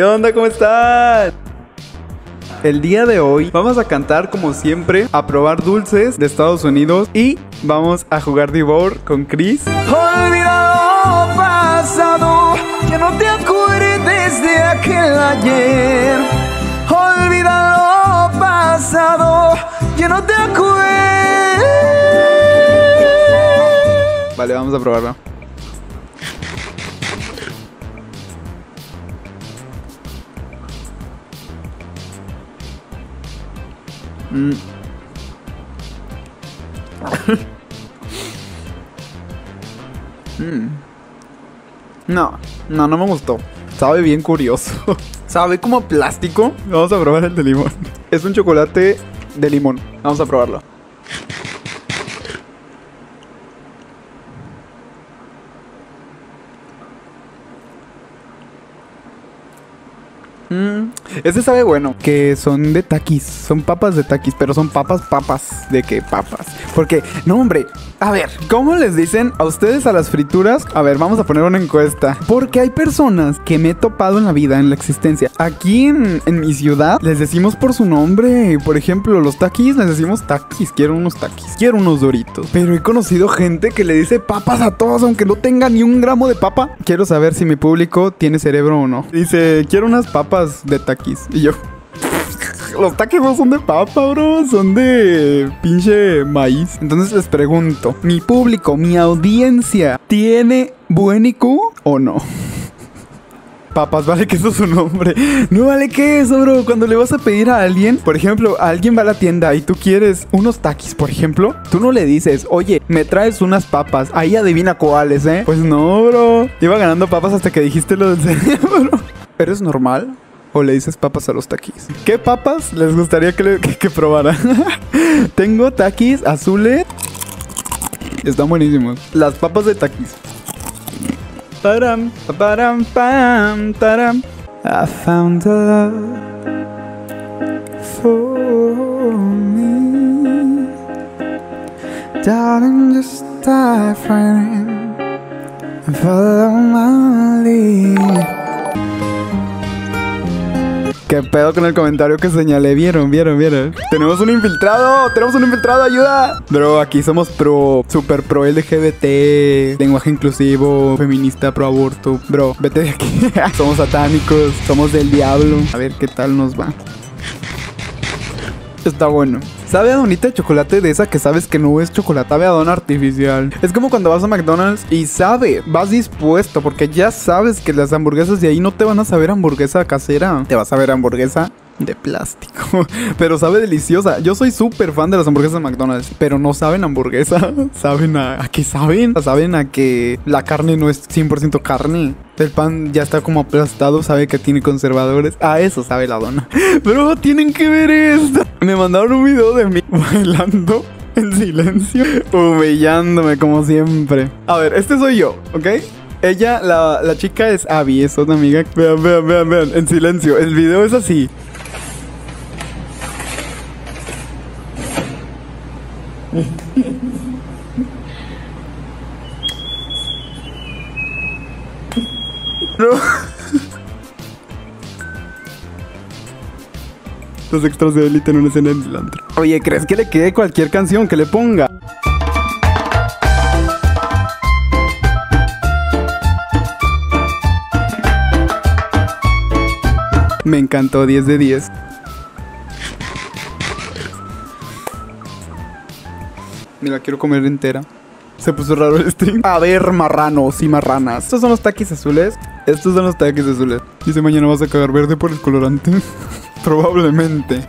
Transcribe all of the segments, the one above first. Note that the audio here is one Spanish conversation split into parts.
¿Qué onda? ¿Cómo están? El día de hoy vamos a cantar como siempre, a probar dulces de Estados Unidos y vamos a jugar Divor con Chris. Olvida lo pasado, que no te acuerdes de aquel ayer. Olvida lo pasado, que no te acuerdes. Vale, vamos a probarlo. Mm. Mm. No, no, no me gustó. Sabe bien curioso. Sabe como plástico. Vamos a probar el de limón. Es un chocolate de limón. Vamos a probarlo. Mm, ese sabe bueno. Que son de taquis. Son papas de taquis. Pero son papas, papas. ¿De qué papas? Porque, no, hombre. A ver, ¿cómo les dicen a ustedes a las frituras? A ver, vamos a poner una encuesta. Porque hay personas que me he topado en la vida, en la existencia. Aquí en, en mi ciudad les decimos por su nombre. Por ejemplo, los taquis les decimos taquis. Quiero unos taquis. Quiero unos doritos. Pero he conocido gente que le dice papas a todos, aunque no tenga ni un gramo de papa. Quiero saber si mi público tiene cerebro o no. Dice, quiero unas papas de taquis. Y yo. Los taquis no son de papa, bro. Son de pinche maíz. Entonces les pregunto: ¿mi público, mi audiencia, tiene buen IQ o no? Papas, vale que eso es su nombre. No vale que eso, bro. Cuando le vas a pedir a alguien, por ejemplo, alguien va a la tienda y tú quieres unos taquis, por ejemplo, tú no le dices, oye, me traes unas papas. Ahí adivina cuáles, ¿eh? Pues no, bro. Iba ganando papas hasta que dijiste lo del cerebro. ¿Eres normal? ¿O le dices papas a los taquis? ¿Qué papas les gustaría que, le- que- que probara? Tengo taquis azules. Están buenísimos. Las papas de taquis. Param, param, pam, taram. I found a love for me. Darling, just dive right and follow my lead. ¿Qué pedo con el comentario que señalé? ¿Vieron? ¿Vieron? ¿Vieron? ¡Tenemos un infiltrado! ¡Tenemos un infiltrado! ¡Ayuda! Bro, aquí somos pro... Super pro LGBT... Lenguaje inclusivo... Feminista, pro aborto. Bro, vete de aquí. somos satánicos. Somos del diablo. A ver qué tal nos va. Está bueno. Sabe a donita de chocolate de esa que sabes que no es chocolate, sabe a artificial. Es como cuando vas a McDonald's y sabe, vas dispuesto porque ya sabes que las hamburguesas de ahí no te van a saber hamburguesa casera, te vas a ver hamburguesa de plástico, pero sabe deliciosa. Yo soy súper fan de las hamburguesas de McDonald's, pero no saben hamburguesa, saben a, a qué saben, saben a que la carne no es 100% carne. El pan ya está como aplastado, sabe que tiene conservadores. A eso sabe la dona. Pero tienen que ver esto. Me mandaron un video de mí bailando en silencio, humillándome como siempre. A ver, este soy yo, ¿ok? Ella, la, la chica es Abby, es otra amiga. Vean, vean, vean, vean, en silencio. El video es así. No. Los extras de élite en una escena en el antro. Oye, ¿crees que le quede cualquier canción que le ponga? Me encantó 10 de 10. Me la quiero comer entera. Se puso raro el stream. A ver, marranos y marranas. Estos son los taquis azules. Estos son los taquis azules. Dice mañana vas a cagar verde por el colorante. Probablemente.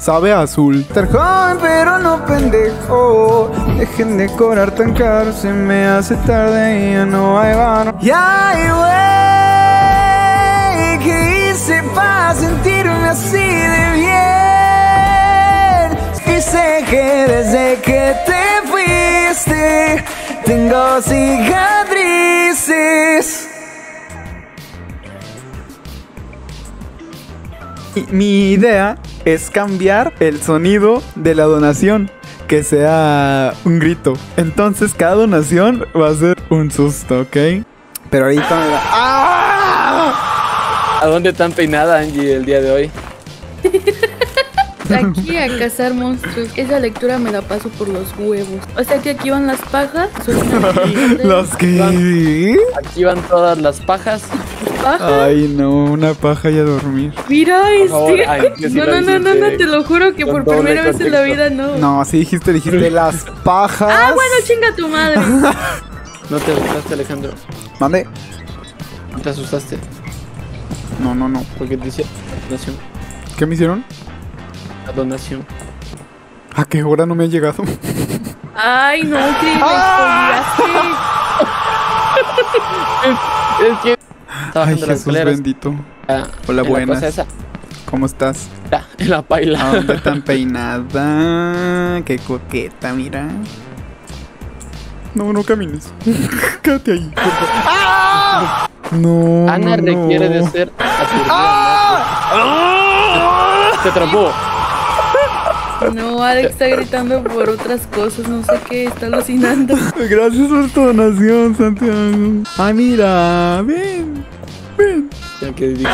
Sabe a azul. Estar joven pero no pendejo Dejen de cobrar tan caro Se me hace tarde y ya no hay vano Y ay güey ¿Qué hice para sentirme así de bien? Y sé que desde que te fuiste Tengo cicatrices Y mi idea es cambiar el sonido de la donación. Que sea un grito. Entonces cada donación va a ser un susto, ¿ok? Pero ahorita me da... ¡Ah! ¿A dónde están peinada Angie el día de hoy? Aquí a cazar monstruos. Esa lectura me la paso por los huevos. O sea que aquí van las pajas. ¿Las qué? Aquí van todas las pajas. pajas. Ay, no, una paja y a dormir. Mira favor, este. ay, que sí no, no, no, no, no, te lo juro que por primera vez en la vida no. No, así dijiste, dijiste las pajas. Ah, bueno, chinga tu madre. ¿No te asustaste, Alejandro? Mande. ¿No te asustaste? No, no, no. Porque te hicieron. ¿Qué me hicieron? La donación. ¿A qué hora no me ha llegado? Ay, no, que me Ah. Es que... Estaba Ay, Jesús bendito. ah, Hola, en la buenas. ¿Cómo estás? ah, En la paila. ¿A dónde tan peinada? Qué coqueta, mira. No, no camines. Quédate ahí. por favor. No. Ana no, requiere de ser aturdida. Te atrapó. No, Alex está gritando por otras cosas. No sé qué, está alucinando. Gracias por tu donación, Santiago. Ay, mira. Ven. Ven. Ya que dijo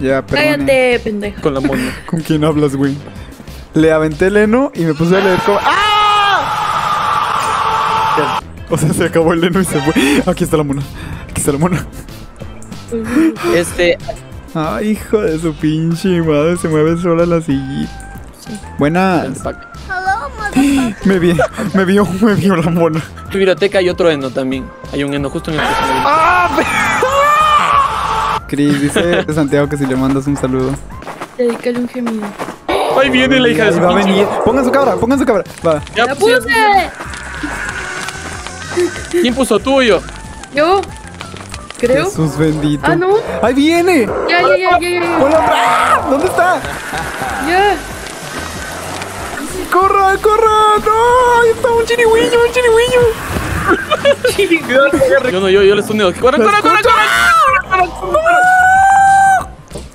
Ya, perdón. Cállate, pendeja. con la mona. ¿Con quién hablas, güey? Le aventé el heno y me puse a leer como... ¡Ah! O sea, se acabó el heno y se fue. Aquí está la mona. Aquí está la mona. Este, Ay, hijo de su pinche madre. Se mueve sola la sillita. Buenas. empaque. Me vi, me vio, me vio la mona. En tu biblioteca hay otro eno también. Hay un eno justo en el piso. Cris, dice Santiago que si le mandas un saludo. Dedícale un gemido. Ahí viene la hija de su va a venir. Pongan su cabra, pongan su cabra. Va. Ya ¡La pusieron- puse! ¿Quién puso tuyo? ¿Yo? ¿Creo? Jesús bendito. Ah, no. ¡Ahí viene! Ya, ya, ya, ya, ya. ¡Hola! ¡Ah! ¿Dónde está? Ya. ¡Corra, corra! ¡No! ¡Ahí está un chirigüillo, un chirigüillo! Yo no, yo, yo le estoy unido. ¡Corre, ¡La corre, corre, escucho! corre!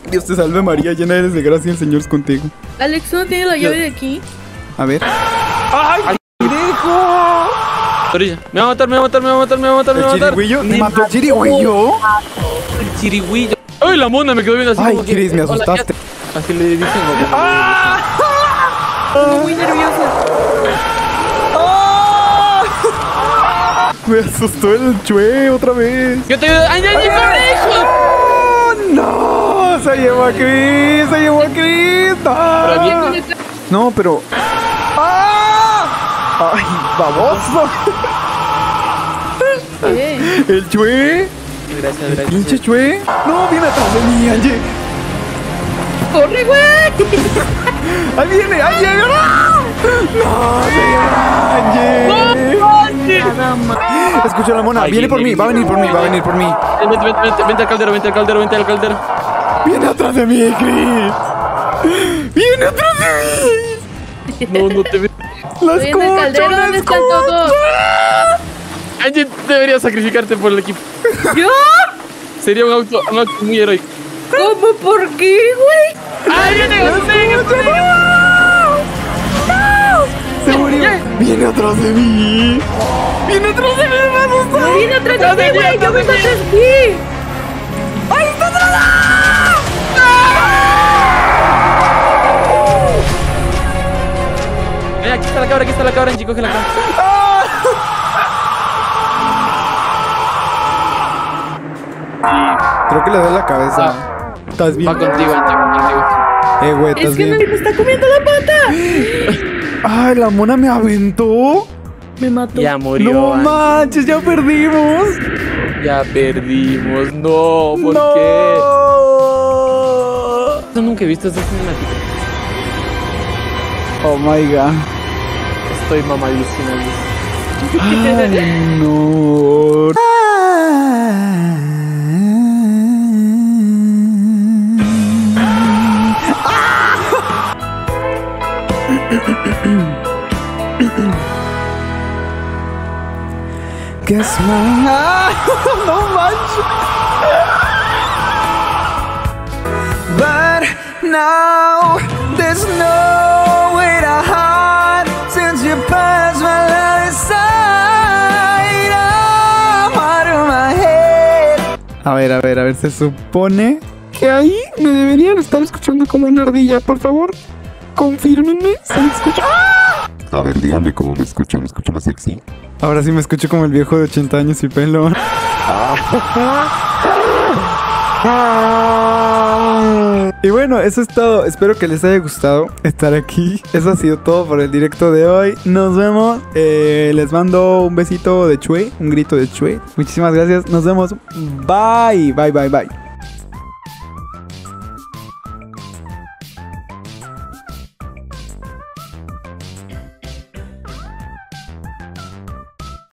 Dios te salve María, llena eres de gracia, el Señor es contigo. Alex, ¿no tiene la llave de aquí? A ver. ¡Ay! ¡Dejo! Me va a matar, me va a matar, me va a matar, me va a matar, me ¿El va a matar. Me mató el chirigüillo? el chirigüillo. ¡Ay, la mona me quedó bien así! Ay, como que, Cris, me asustaste. ¿qué- Así le dicen. Estoy muy nerviosa. Me asustó el chue otra vez. Yo te ayudo. ¡Ay, ay, ay! ¡Oh, no! Se llevó a Chris, se llevó a Chris. Pero bien, ¡Ah! No, pero. ¡Ay, baboso! ¿Qué? El chue, Gracias, gracias. pinche chue. No, viene atrás de mí, Angie. ¡Corre, güey! Ahí viene, ahí viene. ¡No! ¡No! ¡Se llevó a Angie! Más. Escucha la mona, viene por mí, va a venir por mí, va a venir por mí. Vente, vente, vente, vente al caldero, vente al caldero, vente al caldero. Viene atrás de mí, Chris. Viene atrás de mí. No, no te veo. La Estoy en el escucho, caldero, la ¿dónde están escucho. todos? Angie, deberías sacrificarte por el equipo. ¿Yo? Sería un auto, un auto muy heroico. ¿Cómo? ¿Por qué, güey? ¡Ay, viene! Se murió. Viene atrás de mí. Viene atrás de mí, me asustó. No viene atrás de ti, güey. Yo vengo atrás de ti. Cabra, aquí está la cabra, Angie, coge la cabra. Creo que le doy la cabeza. ¿Estás bien? Va contigo, Angie, va contigo. Eh, güey, ¿estás Es que me, bien? me está comiendo la pata. Ay, la mona me aventó. Me mató. Ya murió. No Angie. manches, ya perdimos. Ya perdimos. No, ¿por no. qué? Yo nunca he visto esta cinemática. Oh my god. Estoy mamadísima. Ay, no. Guess my no manches. But now there's no ver, a ver, a ver, se supone. Que ahí me deberían estar escuchando como una ardilla. Por favor, confírmenme. ¿Se me escucha? A ver, díganme cómo me escucho. ¿Me escucho más sexy? Ahora sí me escucho como el viejo de 80 años y pelo. Y bueno, eso es todo. Espero que les haya gustado estar aquí. Eso ha sido todo por el directo de hoy. Nos vemos. Eh, les mando un besito de chue, un grito de chue. Muchísimas gracias. Nos vemos. Bye, bye, bye, bye.